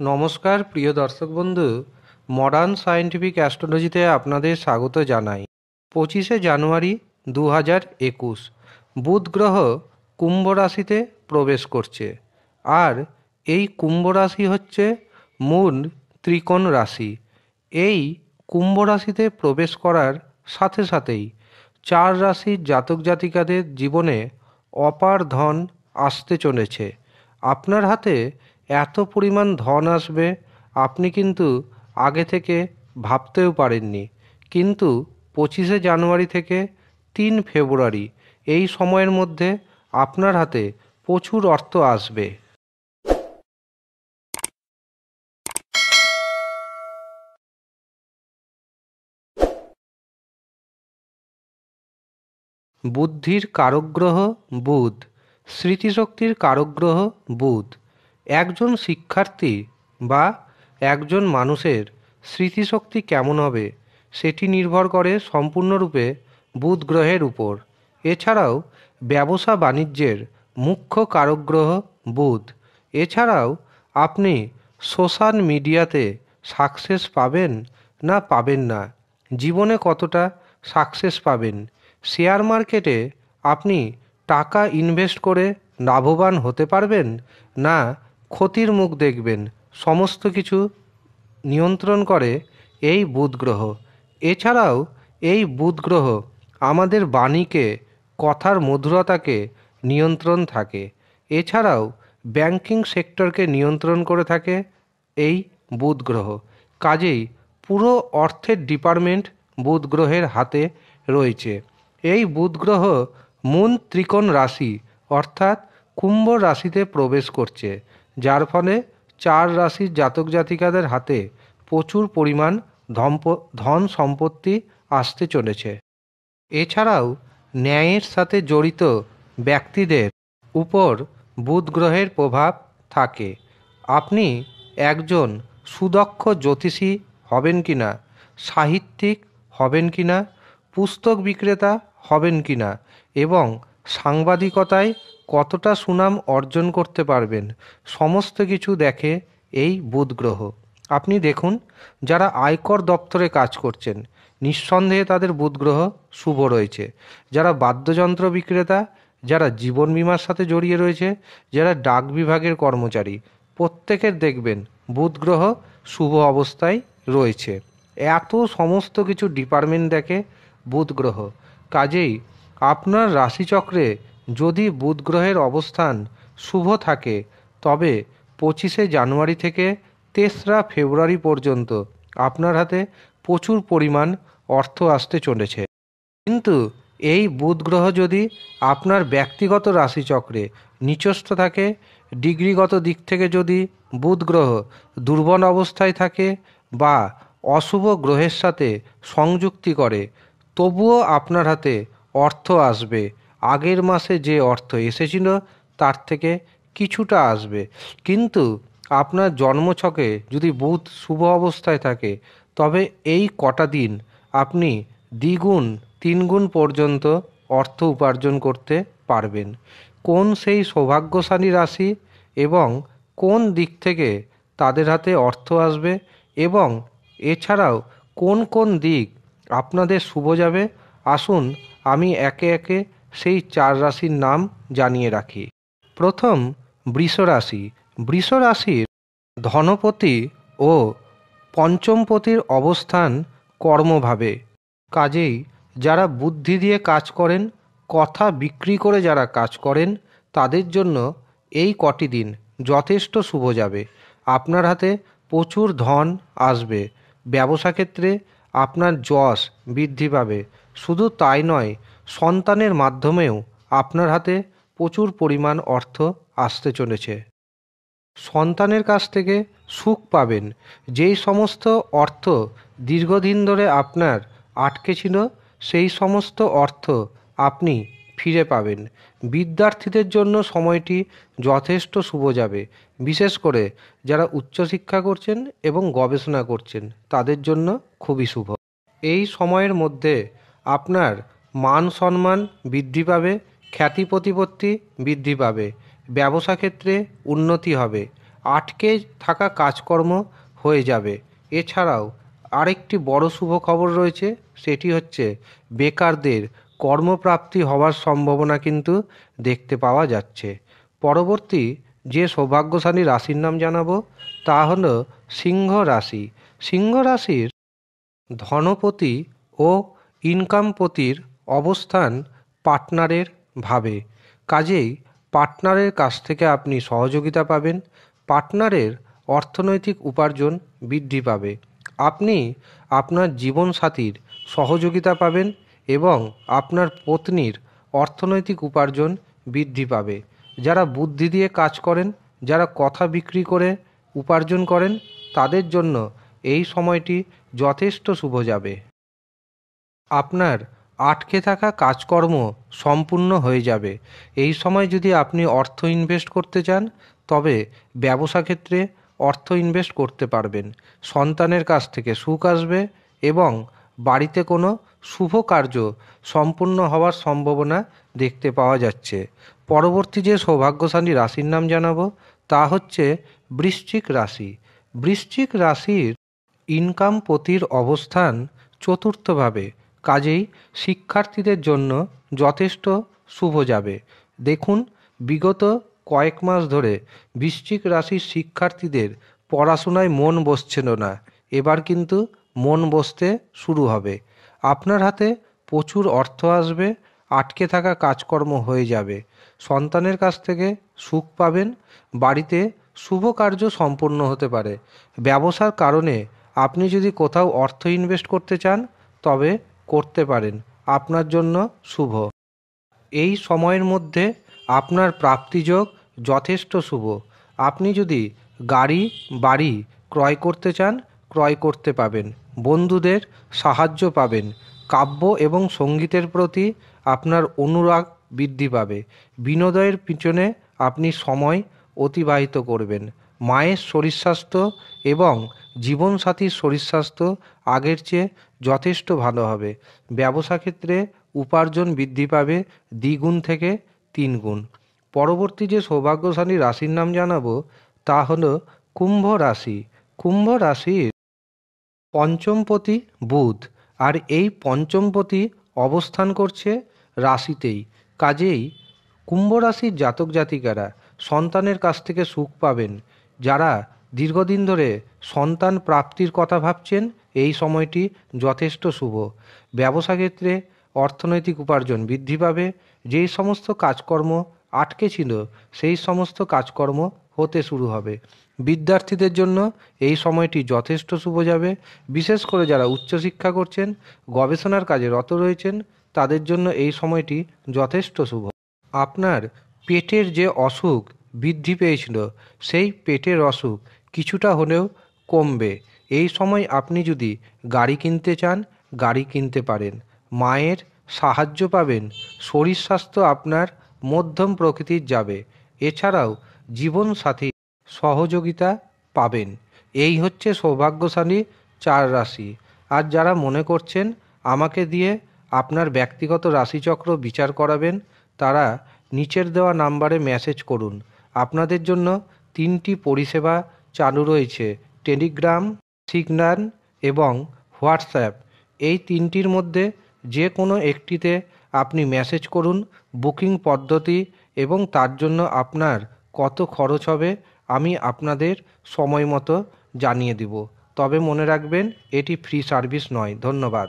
নমস্কার, প্রিয় দর্শক বন্ধু। মডার্ন সায়েন্টিফিক অ্যাস্ট্রোলজিতে আপনাদের স্বাগত জানাই। পঁচিশে জানুয়ারি দু হাজার একুশ, বুধ গ্রহ কুম্ভ রাশিতে প্রবেশ করছে। আর এই কুম্ভ রাশি হচ্ছে মূল ত্রিকোণ রাশি। এই কুম্ভ রাশিতে প্রবেশ করার সাথে সাথেই চার রাশির জাতক জাতিকাদের জীবনে অপার ধন আসতে চলেছে। আপনার হাতে এত পরিমাণ ধন আসবে, আপনি কিন্তু আগে থেকে ভাবতেও পারেননি। কিন্তু পঁচিশে জানুয়ারি থেকে তিন ফেব্রুয়ারি, এই সময়ের মধ্যে আপনার হাতে প্রচুর অর্থ আসবে। বুদ্ধির কারগ্রহ বুধ, স্মৃতিশক্তির কারগ্রহ বুধ। একজন শিক্ষার্থী বা একজন মানুষের স্মৃতিশক্তি কেমন হবে সেটি নির্ভর করে সম্পূর্ণরূপে বুধ গ্রহের উপর। এছাড়াও ব্যবসা বাণিজ্যের মুখ্য কারগ্রহ বুধ। এছাড়াও আপনি সোশ্যাল মিডিয়াতে সাকসেস পাবেন না পাবেন না, জীবনে কতটা সাকসেস পাবেন, শেয়ার মার্কেটে আপনি টাকা ইনভেস্ট করে লাভবান হতে পারবেন না ক্ষতির মুখ দেখবেন, সমস্ত কিছু নিয়ন্ত্রণ করে এই বুধ গ্রহ এছাড়াও এই বুধ গ্রহ আমাদের বাণীকে, কথার মধুরতাকে নিয়ন্ত্রণ থাকে। এছাড়াও ব্যাংকিং সেক্টরকে নিয়ন্ত্রণ করে থাকে এই বুধ গ্রহ কাজেই পুরো অর্থের ডিপার্টমেন্ট বুধ গ্রহের হাতে রয়েছে। এই বুধ গ্রহ মূল ত্রিকোণ রাশি, অর্থাৎ কুম্ভ রাশিতে প্রবেশ করছে। যার ফলে চার রাশির জাতক জাতিকাদের হাতে প্রচুর পরিমাণ ধন সম্পত্তি আসতে চলেছে। এছাড়াও ন্যায়ের সাথে জড়িত ব্যক্তিদের উপর বুধ গ্রহের প্রভাব থাকে। আপনি একজন সুদক্ষ জ্যোতিষী হবেন কি না সাহিত্যিক হবেন কি না পুস্তক বিক্রেতা হবেন কি না এবং সাংবাদিকতায় কতটা সুনাম অর্জন করতে পারবেন? সমস্ত কিছু দেখে এই বুধ গ্রহ আপনি দেখুন, যারা আয়কর দপ্তরে কাজ করছেন, নিঃসন্দেহে তাদের বুধ গ্রহ শুভ রয়েছে। যারা বাদ্যযন্ত্র বিক্রেতা, যারা জীবন বিমার সাথে জড়িয়ে রয়েছে, যারা ডাক বিভাগের কর্মচারী, প্রত্যেকের দেখবেন বুধ গ্রহ শুভ অবস্থায় রয়েছে। এত সমস্ত কিছু ডিপার্টমেন্ট দেখে বুধ গ্রহ কাজেই আপনার রাশিচক্রে যদি বুধ গ্রহের অবস্থান শুভ থাকে, তবে পঁচিশে জানুয়ারি থেকে তেসরা ফেব্রুয়ারি পর্যন্ত আপনার হাতে প্রচুর পরিমাণ অর্থ আসতে চলেছে। কিন্তু এই বুধ গ্রহ যদি আপনার ব্যক্তিগত রাশিচক্রে নিচস্থ থাকে, ডিগ্রিগত দিক থেকে যদি বুধ গ্রহ দুর্বল অবস্থায় থাকে বা অশুভ গ্রহের সাথে সংযুক্তি করে, তবুও আপনার হাতে অর্থ আসবে। আগের মাসে যে অর্থ এসেছিল, তার থেকে কিছুটা আসবে। কিন্তু আপনার জন্মছকে যদি বুধ শুভ অবস্থায় থাকে, তবে এই কটা দিন আপনি দ্বিগুণ, তিনগুণ পর্যন্ত অর্থ উপার্জন করতে পারবেন। কোন সেই সৌভাগ্যশালী রাশি এবং কোন দিক থেকে তাদের হাতে অর্থ আসবে এবং এছাড়াও কোন কোন দিক আপনাদের শুভ যাবে, আসুন আমি একে একে সেই চার রাশির নাম জানিয়ে রাখি। প্রথম, বৃষ রাশি। বৃষ রাশির ধনপতি ও পঞ্চমপতির অবস্থান কর্মভাবে। কাজেই যারা বুদ্ধি দিয়ে কাজ করেন, কথা বিক্রি করে যারা কাজ করেন, তাদের জন্য এই কটি দিন যথেষ্ট শুভ যাবে। আপনার হাতে প্রচুর ধন আসবে। ব্যবসা ক্ষেত্রে আপনার যশ বৃদ্ধি পাবে। শুধু তাই নয় সন্তানের মাধ্যমেও আপনার হাতে প্রচুর পরিমাণ অর্থ আসতে চলেছে। সন্তানের কাছ থেকে সুখ পাবেন। যেই সমস্ত অর্থ দীর্ঘদিন ধরে আপনার আটকে ছিল, সেই সমস্ত অর্থ আপনি ফিরে পাবেন। বিদ্যার্থীদের জন্য সময়টি যথেষ্ট শুভ যাবে। বিশেষ করে যারা উচ্চশিক্ষা করছেন এবং গবেষণা করছেন, তাদের জন্য খুবই শুভ। এই সময়ের মধ্যে আপনার মান সম্মান বৃদ্ধি পাবে, খ্যাতি প্রতিপত্তি বৃদ্ধি পাবে, ব্যবসা ক্ষেত্রে উন্নতি হবে, আটকে থাকা কাজকর্ম হয়ে যাবে। এছাড়াও আরেকটি বড় শুভ খবর রয়েছে, সেটি হচ্ছে বেকারদের কর্মপ্রাপ্তি হওয়ার সম্ভাবনা কিন্তু দেখতে পাওয়া যাচ্ছে। পরবর্তী যে সৌভাগ্যশালী রাশির নাম জানাব, তা হল সিংহ রাশি। সিংহ রাশির ধনপতি ও ইনকামপতির অবস্থান পার্টনারের ভাবে। কাজেই পার্টনারের কাছ থেকে আপনি সহযোগিতা পাবেন, পার্টনারের অর্থনৈতিক উপার্জন বৃদ্ধি পাবে। আপনি আপনার জীবনসাথীর সহযোগিতা পাবেন এবং আপনার পত্নীর অর্থনৈতিক উপার্জন বৃদ্ধি পাবে। যারা বুদ্ধি দিয়ে কাজ করেন, যারা কথা বিক্রি করে উপার্জন করেন, তাদের জন্য এই সময়টি যথেষ্ট শুভ যাবে। আপনার আটকে থাকা কাজকর্ম সম্পূর্ণ হয়ে যাবে। এই সময় যদি আপনি অর্থ ইনভেস্ট করতে চান, তবে ব্যবসা ক্ষেত্রে অর্থ ইনভেস্ট করতে পারবেন। সন্তানের কাছ থেকে সুখ আসবে এবং বাড়িতে কোনো শুভ কার্য সম্পূর্ণ হওয়ার সম্ভাবনা দেখতে পাওয়া যাচ্ছে। পরবর্তী যে সৌভাগ্যশালী রাশির নাম জানাব, তা হচ্ছে বৃশ্চিক রাশি। বৃশ্চিক রাশির ইনকাম পতির অবস্থান চতুর্থভাবে। কাজেই শিক্ষার্থীদের জন্য যথেষ্ট শুভ যাবে। দেখুন, বিগত কয়েক মাস ধরে বৃশ্চিক রাশির শিক্ষার্থীদের পড়াশোনায় মন বসছিল না। এবার কিন্তু মন বসতে শুরু হবে। আপনার হাতে প্রচুর অর্থ আসবে, আটকে থাকা কাজকর্ম হয়ে যাবে। সন্তানের কাছ থেকে সুখ পাবেন, বাড়িতে শুভ কার্য সম্পূর্ণ হতে পারে। ব্যবসার কারণে আপনি যদি কোথাও অর্থ ইনভেস্ট করতে চান, তবে করতে পারেন। আপনার জন্য শুভ। এই সময়ের মধ্যে আপনার প্রাপ্তিযোগ যথেষ্ট শুভ। আপনি যদি গাড়ি, বাড়ি ক্রয় করতে চান, ক্রয় করতে পাবেন। বন্ধুদের সাহায্য পাবেন। কাব্য এবং সঙ্গীতের প্রতি আপনার অনুরাগ বৃদ্ধি পাবে। বিনোদয়ের পিছনে আপনি সময় অতিবাহিত করবেন। মায়ের শরীর স্বাস্থ্য এবং জীবনসাথীর শরীর স্বাস্থ্য আগের চেয়ে যথেষ্ট ভালো হবে। ব্যবসা ক্ষেত্রে উপার্জন বৃদ্ধি পাবে দ্বিগুণ থেকে তিন গুণ পরবর্তী যে সৌভাগ্যশালী রাশির নাম জানাব, তা হল কুম্ভ রাশি। কুম্ভ রাশির পঞ্চমপতি বুধ, আর এই পঞ্চমপতি অবস্থান করছে রাশিতেই। কাজেই কুম্ভ রাশির জাতক জাতিকারা সন্তানের কাছ থেকে সুখ পাবেন। যারা দীর্ঘদিন ধরে সন্তান প্রাপ্তির কথা ভাবছেন এই সময়টি যথেষ্ট শুভ। ব্যবসা ক্ষেত্রে অর্থনৈতিক উপার্জন বৃদ্ধি পাবে। যেই সমস্ত কাজকর্ম আটকে ছিল, সেই সমস্ত কাজকর্ম হতে শুরু হবে। বিদ্যার্থীদের জন্য এই সময়টি যথেষ্ট শুভ যাবে। বিশেষ করে যারা উচ্চশিক্ষা করছেন, গবেষণার কাজে রত রয়েছেন, তাদের জন্য এই সময়টি যথেষ্ট শুভ। আপনার পেটের যে অসুখ বৃদ্ধি পেয়েছিল, সেই পেটের অসুখ কিছুটা হলেও কমবে। এই সময় আপনি যদি গাড়ি কিনতে চান, গাড়ি কিনতে পারেন। মায়ের সাহায্য পাবেন। শরীর স্বাস্থ্য আপনার মধ্যম প্রকৃতির যাবে। এছাড়াও জীবনসাথী সহযোগিতা পাবেন। এই হচ্ছে সৌভাগ্যশালী চার রাশি। আর যারা মনে করছেন, আমাকে দিয়ে আপনার ব্যক্তিগত রাশিচক্র বিচার করাবেন তারা নিচের দেওয়া নাম্বারে মেসেজ করুন। আপনাদের জন্য তিনটি পরিষেবা চালু রয়েছে। টেলিগ্রাম সিগন্যাল এবং হোয়াটসঅ্যাপ। এই তিনটির মধ্যে যে কোনো একটিতে আপনি মেসেজ করুন, বুকিং পদ্ধতি এবং তার জন্য আপনার কত খরচ হবে আমি আপনাদের সময় মতো জানিয়ে দেবো। তবে মনে রাখবেন, এটি ফ্রি সার্ভিস নয়। ধন্যবাদ।